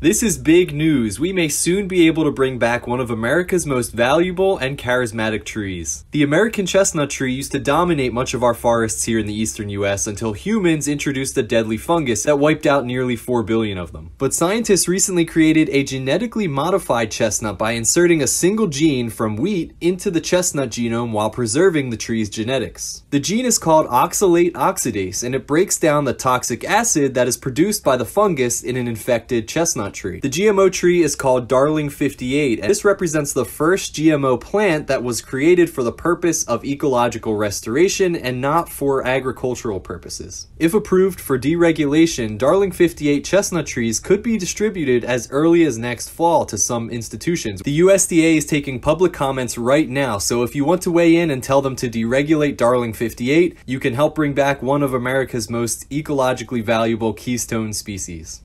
This is big news. We may soon be able to bring back one of America's most valuable and charismatic trees. The American chestnut tree used to dominate much of our forests here in the eastern US until humans introduced a deadly fungus that wiped out nearly 4 billion of them. But scientists recently created a genetically modified chestnut by inserting a single gene from wheat into the chestnut genome while preserving the tree's genetics. The gene is called oxalate oxidase and it breaks down the toxic acid that is produced by the fungus in an infected chestnut tree. The GMO tree is called Darling 58, and this represents the first GMO plant that was created for the purpose of ecological restoration and not for agricultural purposes. If approved for deregulation, Darling 58 chestnut trees could be distributed as early as next fall to some institutions. The USDA is taking public comments right now, so if you want to weigh in and tell them to deregulate Darling 58, you can help bring back one of America's most ecologically valuable keystone species.